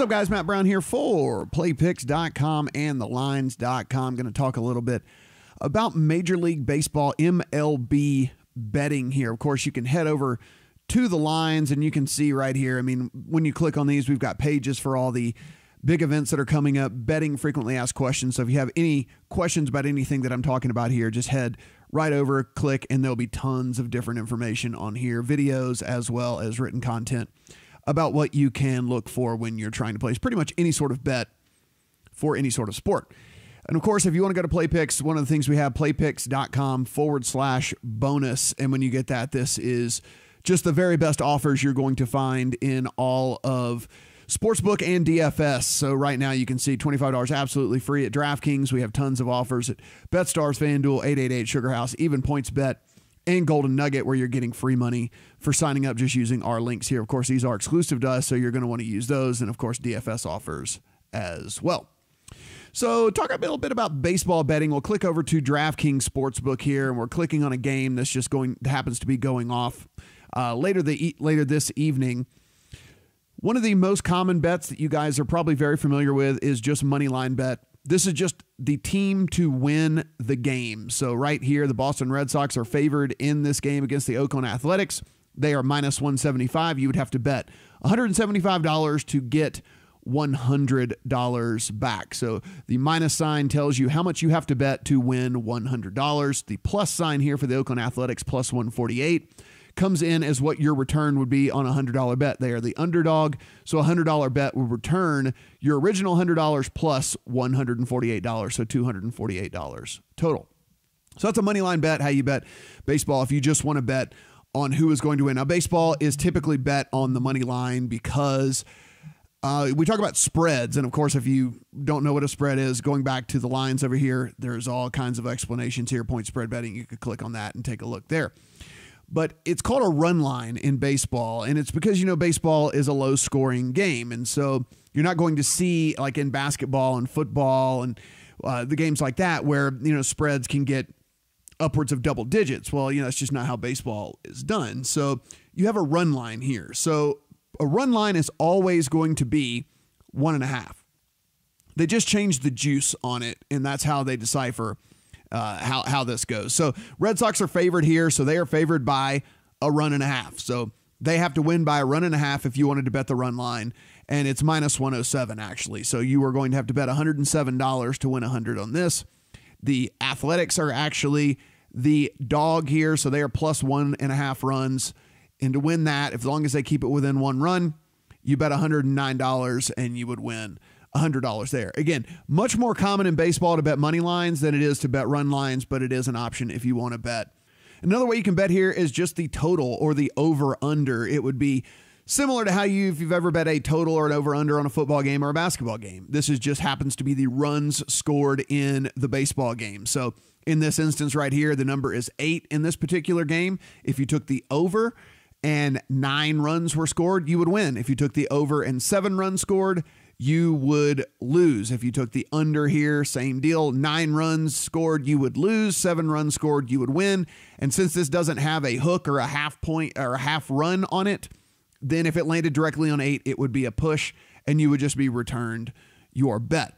What's up, guys? Matt Brown here for PlayPicks.com and TheLines.com. Going to talk a little bit about Major League Baseball MLB betting here. Of course, you can head over to the lines and you can see right here. I mean, when you click on these, we've got pages for all the big events that are coming up, betting frequently asked questions. So if you have any questions about anything that I'm talking about here, just head right over, click, and there'll be tons of different information on here, videos as well as written content about what you can look for when you're trying to place pretty much any sort of bet for any sort of sport. And of course, if you want to go to PlayPicks, one of the things we have, playpicks.com forward slash bonus. And when you get that, this is just the very best offers you're going to find in all of Sportsbook and DFS. So right now you can see $25 absolutely free at DraftKings. We have tons of offers at BetStars, FanDuel, 888 Sugar House, even PointsBet and Golden Nugget, where you're getting free money for signing up just using our links here. Of course, these are exclusive to us, so you're going to want to use those. And of course, DFS offers as well. So, talk a little bit about baseball betting. We'll click over to DraftKings Sportsbook here, and we're clicking on a game that's just going happens to be going off uh, later the later this evening. One of the most common bets that you guys are probably very familiar with is just money line bet. This is just the team to win the game. So, right here, the Boston Red Sox are favored in this game against the Oakland Athletics. They are minus 175. You would have to bet $175 to get $100 back. So the minus sign tells you how much you have to bet to win $100. The plus sign here for the Oakland Athletics plus 148 comes in as what your return would be on a $100 bet. They are the underdog. So a $100 bet will return your original $100 plus $148. So $248 total. So that's a money line bet, how you bet baseball if you just want to bet on who is going to win. Now, baseball is typically bet on the money line because uh, we talk about spreads. And of course, if you don't know what a spread is, going back to the lines over here, there's all kinds of explanations here. Point spread betting, you could click on that and take a look there but it's called a run line in baseball. And it's because, you know, baseball is a low scoring game. And so you're not going to see, like in basketball and football and uh, the games like that, where, you know, spreads can get upwards of double digits. Well, you know, that's just not how baseball is done. So you have a run line here. So a run line is always going to be one and a half. They just changed the juice on it, and that's how they decipher uh, how how this goes. So Red Sox are favored here, so they are favored by a run and a half. So they have to win by a run and a half if you wanted to bet the run line, and it's minus 107 actually. So you are going to have to bet 107 dollars to win 100 on this. The Athletics are actually the dog here, so they are plus one and a half runs. And to win that, as long as they keep it within one run, you bet $109 and you would win. $100 there. Again, much more common in baseball to bet money lines than it is to bet run lines, but it is an option if you want to bet. Another way you can bet here is just the total or the over under. It would be similar to how you if you've ever bet a total or an over under on a football game or a basketball game. This is just happens to be the runs scored in the baseball game. So in this instance right here, the number is 8 in this particular game. If you took the over and 9 runs were scored, you would win. If you took the over and 7 runs scored, you would lose. If you took the under here, same deal. Nine runs scored, you would lose. Seven runs scored, you would win. And since this doesn't have a hook or a half point or a half run on it, then if it landed directly on eight, it would be a push and you would just be returned your bet.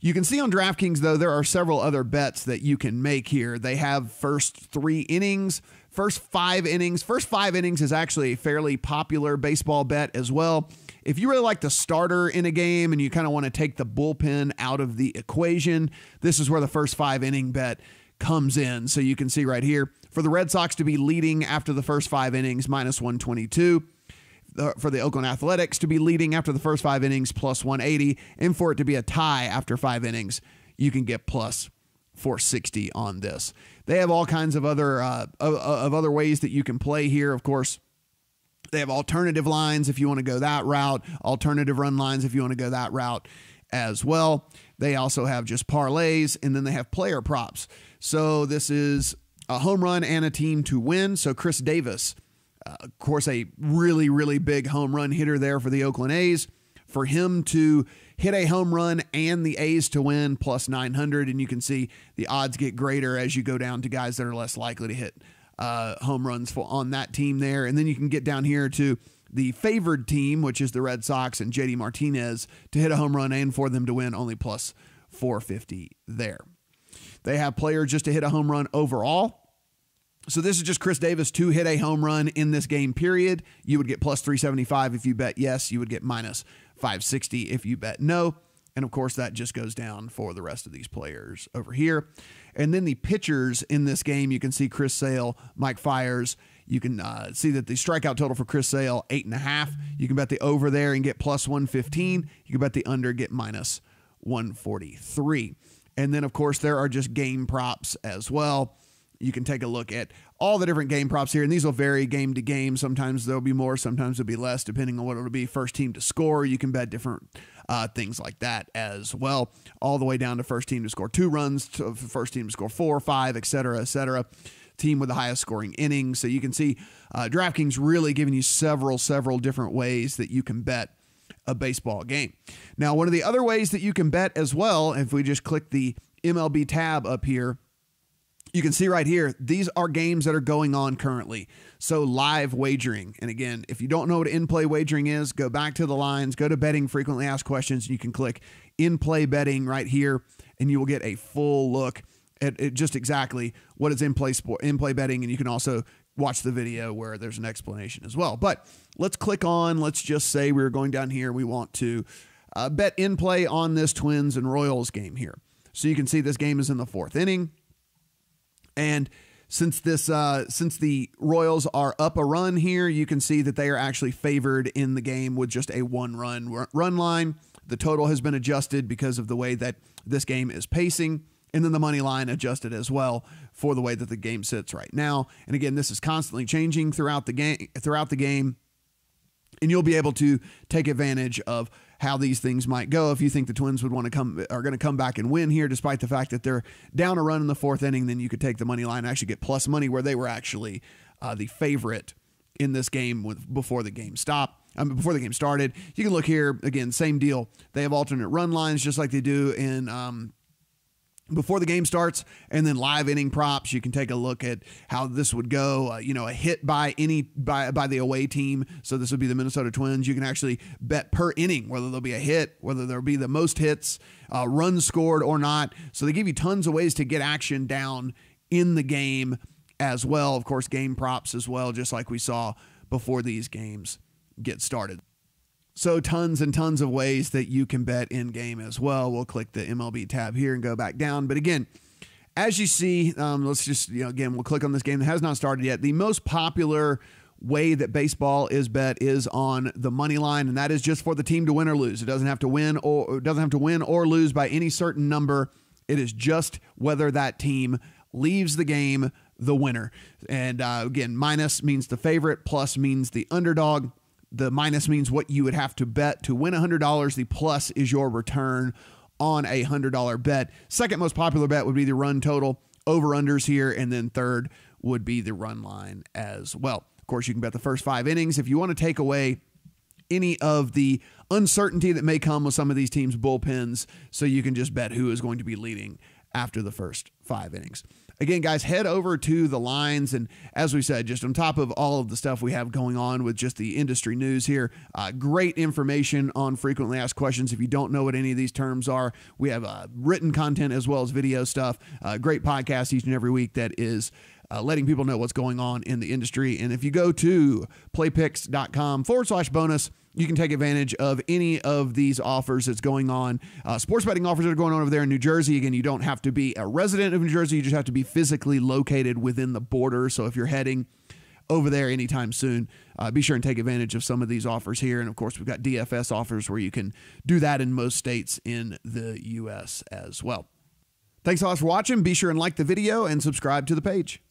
You can see on DraftKings, though, there are several other bets that you can make here. They have first three innings, first five innings. First five innings is actually a fairly popular baseball bet as well. If you really like the starter in a game and you kind of want to take the bullpen out of the equation, this is where the first five inning bet comes in. So you can see right here for the Red Sox to be leading after the first five innings, minus 122. For the Oakland Athletics to be leading after the first five innings, plus 180. And for it to be a tie after five innings, you can get plus 460 on this. They have all kinds of other uh, of, of other ways that you can play here. Of course, they have alternative lines if you want to go that route, alternative run lines if you want to go that route as well. They also have just parlays and then they have player props. So this is a home run and a team to win. So Khris Davis, uh, of course, a really, really big home run hitter there for the Oakland A's. For him to hit a home run and the A's to win plus 900. And you can see the odds get greater as you go down to guys that are less likely to hit uh, home runs for, on that team there. And then you can get down here to the favored team, which is the Red Sox and JD Martinez, to hit a home run and for them to win only plus 450 there. They have players just to hit a home run overall. So this is just Khris Davis to hit a home run in this game period. You would get plus 375 if you bet yes. You would get minus 560 if you bet no. And of course, that just goes down for the rest of these players over here. And then the pitchers in this game, you can see Chris Sale, Mike Fiers. You can uh, see that the strikeout total for Chris Sale, eight and a half. You can bet the over there and get plus 115. You can bet the under, get minus 143. And then, of course, there are just game props as well. You can take a look at all the different game props here, and these will vary game to game. Sometimes there'll be more, sometimes there'll be less, depending on what it'll be. First team to score, you can bet different uh, things like that as well, all the way down to first team to score two runs, to first team to score four, five, et cetera, et cetera. Team with the highest scoring innings. So you can see uh, DraftKings really giving you several, several different ways that you can bet a baseball game. Now, one of the other ways that you can bet as well, if we just click the MLB tab up here, you can see right here, these are games that are going on currently. So live wagering. And again, if you don't know what in play wagering is, go back to the lines, go to betting frequently asked questions. and You can click in play betting right here, and you will get a full look at, at just exactly what is in play sport, in play betting. And you can also watch the video where there's an explanation as well. But let's click on, let's just say we're going down here. We want to uh, bet in play on this Twins and Royals game here. So you can see this game is in the fourth inning. And since this uh, since the Royals are up a run here, you can see that they are actually favored in the game with just a one run run line. The total has been adjusted because of the way that this game is pacing. And then the money line adjusted as well for the way that the game sits right now. And again, this is constantly changing throughout the game throughout the game. And you'll be able to take advantage of how these things might go. If you think the Twins would want to come are going to come back and win here, despite the fact that they're down a run in the fourth inning, then you could take the money line and actually get plus money where they were actually uh, the favorite in this game with before the game stopped. Before the game started, you can look here again. Same deal. They have alternate run lines just like they do in um, before the game starts and then live inning props. You can take a look at how this would go. Uh, you know a hit by any by by the away team. So this would be the minnesota twins. You can actually bet per inning whether there'll be a hit whether there'll be the most hits uh, runs scored or not. So they give you tons of ways to get action down in the game as well. Of course game props as well just like we saw before these games get started so, tons and tons of ways that you can bet in game as well. We'll click the MLB tab here and go back down. But again, as you see, um, let's just, you know, again, we'll click on this game that has not started yet. The most popular way that baseball is bet is on the money line, and that is just for the team to win or lose. It doesn't have to win or doesn't have to win or lose by any certain number. It is just whether that team leaves the game the winner. And uh, again, minus means the favorite, plus means the underdog. The minus means what you would have to bet to win $100. The plus is your return on a $100 bet. Second most popular bet would be the run total, over unders here. And then third would be the run line as well. Of course, you can bet the first five innings. If you want to take away any of the uncertainty that may come with some of these teams' bullpens, so you can just bet who is going to be leading after the first five innings. Again, guys, head over to the lines. And as we said, just on top of all of the stuff we have going on with just the industry news here, uh, great information on frequently asked questions. If you don't know what any of these terms are, we have uh, written content as well as video stuff. Uh, great podcast each and every week that is. Uh, letting people know what's going on in the industry. And if you go to playpicks.com forward slash bonus, you can take advantage of any of these offers that's going on. Uh, sports betting offers that are going on over there in New Jersey. Again, you don't have to be a resident of New Jersey, you just have to be physically located within the border. So if you're heading over there anytime soon, uh, be sure and take advantage of some of these offers here. And of course, we've got DFS offers where you can do that in most states in the U.S. as well. Thanks a lot for watching. Be sure and like the video and subscribe to the page.